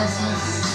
Christmas.